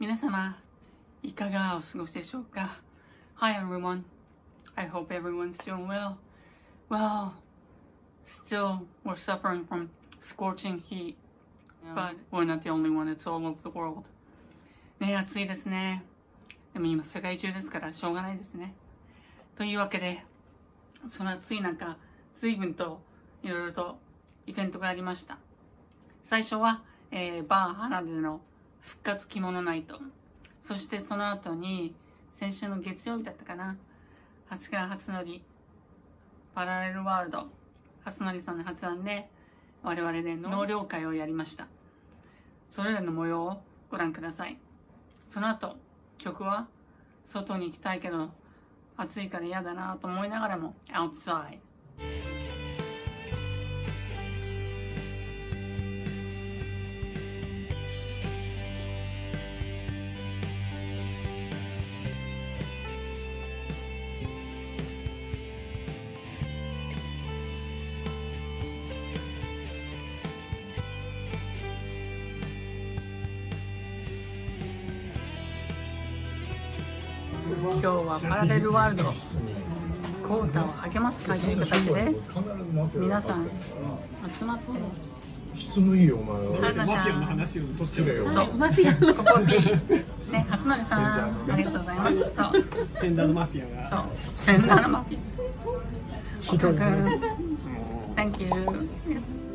皆様、いかがお過ごしでしょうか Hi everyone. I hope everyone's doing well. Well, still we're suffering from scorching heat. But we're not the only one, it's all over the world. ね暑いですね。でも今世界中ですからしょうがないですね。というわけで、その暑い中、随分といろいろとイベントがありました。最初は、えー、バー花での復活着物ナイト。そしてその後に、先週の月曜日だったかな。長谷川初則、パラレルワールド、初則さんの発案で、我々で納涼会をやりました。それらの模様をご覧ください。その後、曲は、外に行きたいけど、暑いから嫌だなと思いながらも、outside。今日はパラレルワールド。コータを励ます会という形で。皆さん集まって質のいいよお前はマフィアの話を好きだよ。そうマフィアのね初則さんありがとうございます。そう。フェンダーのマフィアが。そう。フェンダーのマフィア。ひどい Thank you「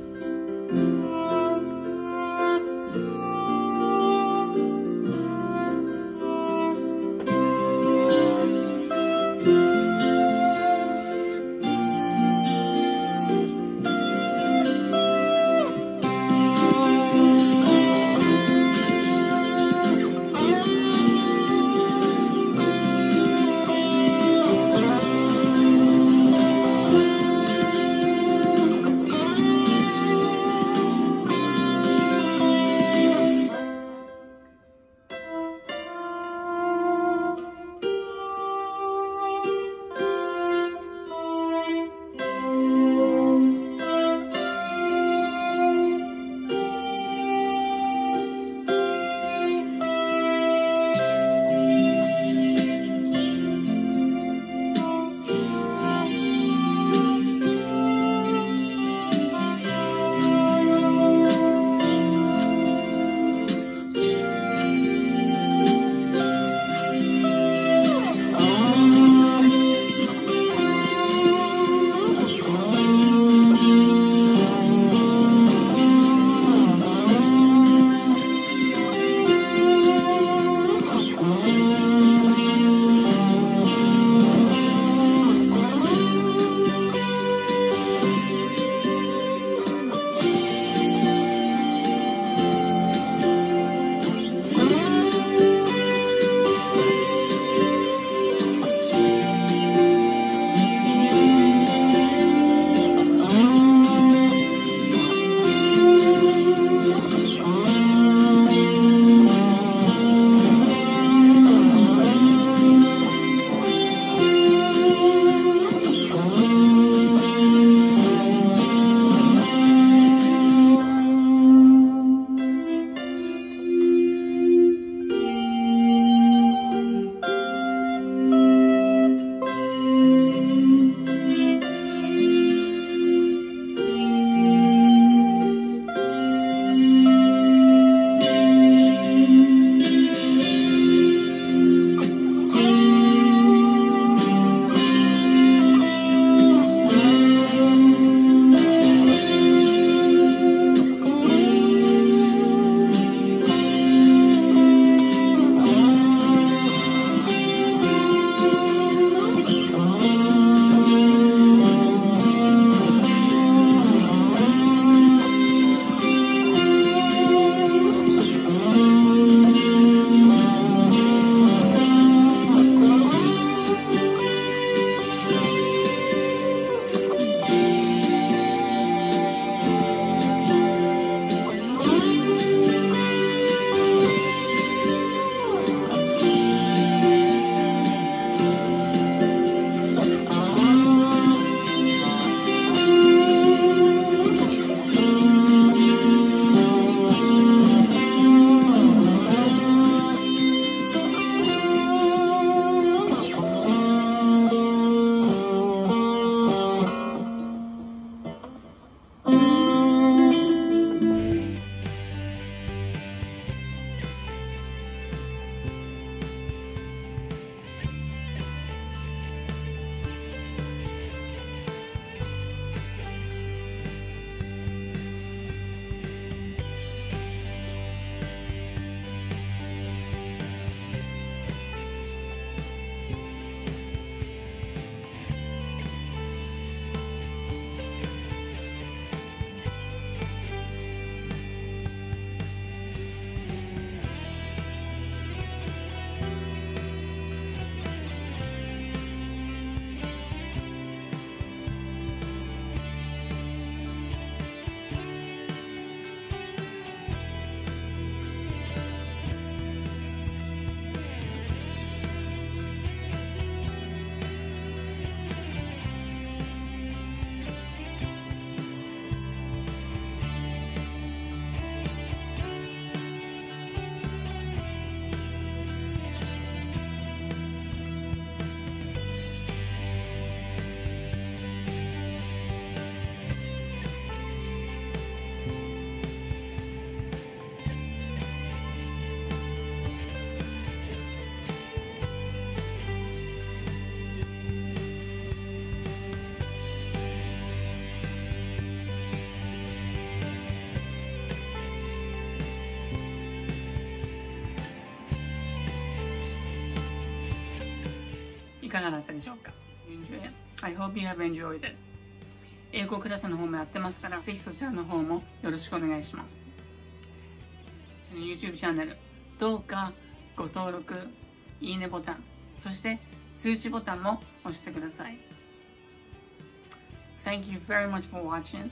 でしょうか I hope you have enjoyed it. 英語クラスの方もやってますから、ぜひそちらの方もよろしくお願いします。その YouTube チャンネル、どうかご登録、いいねボタン、そして通知ボタンも押してください。Thank you very much for watching.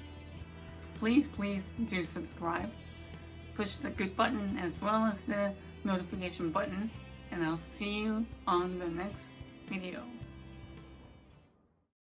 Please, please do subscribe. Push the good button as well as the notification button. And I'll see you on the next video.